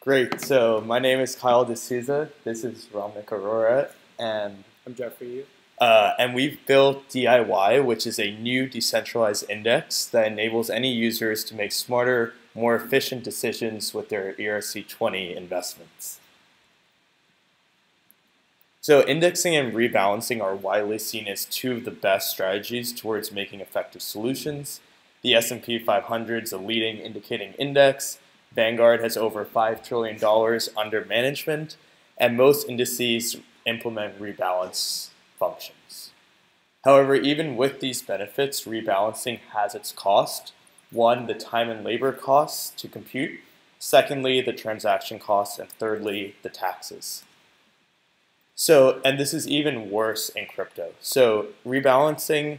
Great. So my name is Kyle D'Souza. This is Ramnik Arora, and I'm Jeffrey. Uh, and we've built DIY, which is a new decentralized index that enables any users to make smarter, more efficient decisions with their ERC20 investments. So indexing and rebalancing are widely seen as two of the best strategies towards making effective solutions. The S&P 500 is a leading indicating index, Vanguard has over $5 trillion under management, and most indices implement rebalance functions. However, even with these benefits, rebalancing has its cost. One, the time and labor costs to compute. Secondly, the transaction costs. And thirdly, the taxes. So, and this is even worse in crypto. So rebalancing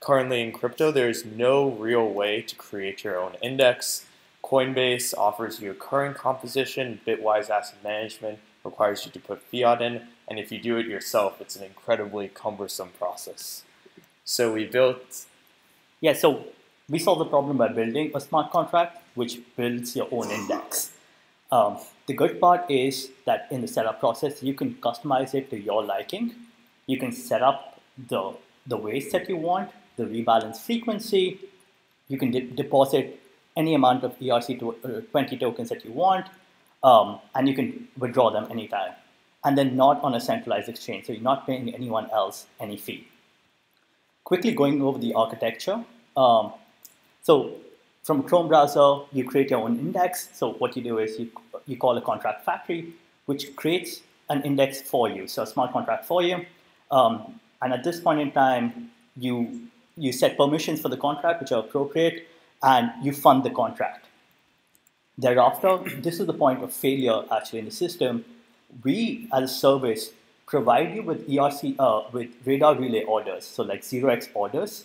currently in crypto, there's no real way to create your own index. Coinbase offers you a current composition, Bitwise Asset Management requires you to put fiat in, and if you do it yourself, it's an incredibly cumbersome process. So we built. Yeah, so we solved the problem by building a smart contract which builds your own index. Um, the good part is that in the setup process, you can customize it to your liking. You can set up the, the weights that you want, the rebalance frequency. You can de deposit any amount of ERC20 uh, tokens that you want, um, and you can withdraw them anytime. And then not on a centralized exchange, so you're not paying anyone else any fee. Quickly going over the architecture. Um, so from Chrome browser, you create your own index. So what you do is you, you call a contract factory, which creates an index for you, so a smart contract for you. Um, and at this point in time, you, you set permissions for the contract, which are appropriate, and you fund the contract. Thereafter, this is the point of failure actually in the system. We, as a service, provide you with ERC uh, with Radar Relay orders, so like 0x orders,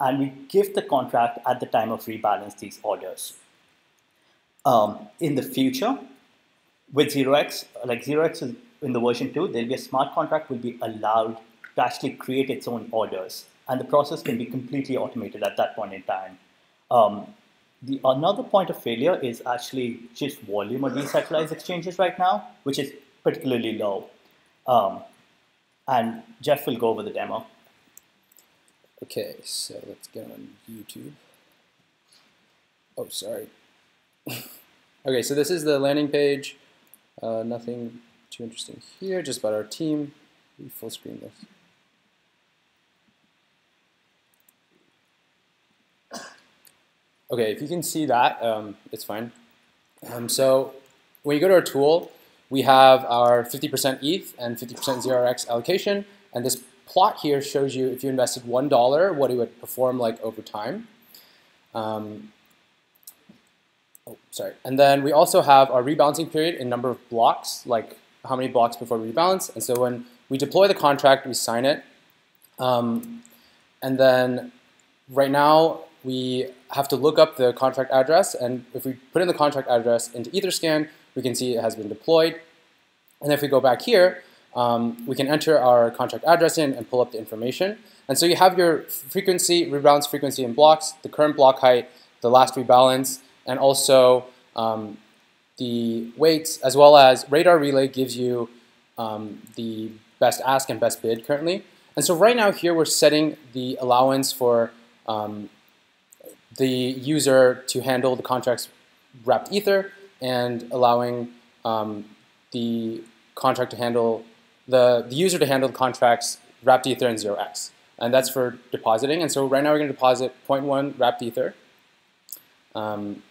and we give the contract at the time of rebalance these orders. Um, in the future, with 0x, like 0x in the version 2, there'll be a smart contract will be allowed to actually create its own orders. And the process can be completely automated at that point in time. Um, the another point of failure is actually just volume of decentralized exchanges right now, which is particularly low. Um, and Jeff will go over the demo. Okay, so let's get on YouTube. Oh, sorry. okay, so this is the landing page. Uh, nothing too interesting here, just about our team. Full screen this. Okay, if you can see that, um, it's fine. Um, so when you go to our tool, we have our 50% ETH and 50% ZRX allocation, and this plot here shows you if you invested $1, what it would perform like over time. Um, oh, sorry. And then we also have our rebalancing period in number of blocks, like how many blocks before we rebalance. And so when we deploy the contract, we sign it. Um, and then right now, we have to look up the contract address, and if we put in the contract address into Etherscan, we can see it has been deployed. And if we go back here, um, we can enter our contract address in and pull up the information. And so you have your frequency, rebalance frequency in blocks, the current block height, the last rebalance, and also um, the weights, as well as Radar Relay gives you um, the best ask and best bid currently. And so right now here we're setting the allowance for um, the user to handle the contract's wrapped ether and allowing um, the contract to handle the, the user to handle the contracts wrapped ether and 0x. And that's for depositing. And so right now we're going to deposit 0.1 wrapped ether. Um,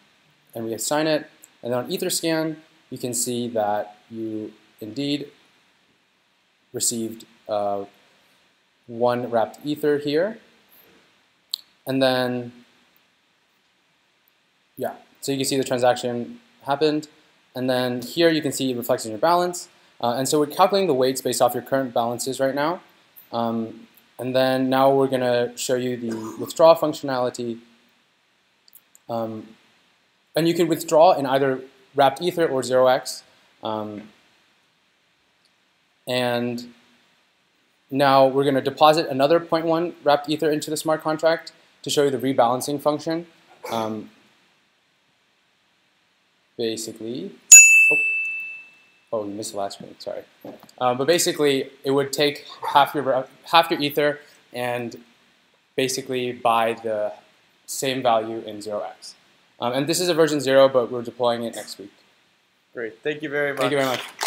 and we assign it. And then on Etherscan, you can see that you indeed received uh, one wrapped ether here. And then yeah, so you can see the transaction happened. And then here you can see it reflects in your balance. Uh, and so we're calculating the weights based off your current balances right now. Um, and then now we're going to show you the withdraw functionality. Um, and you can withdraw in either wrapped ether or 0x. Um, and now we're going to deposit another 0.1 wrapped ether into the smart contract to show you the rebalancing function. Um, basically. Oh, Oh, you missed the last screen. Sorry. Um, but basically, it would take half your half your ether and basically buy the same value in 0x. Um, and this is a version 0, but we're deploying it next week. Great. Thank you very much. Thank you very much.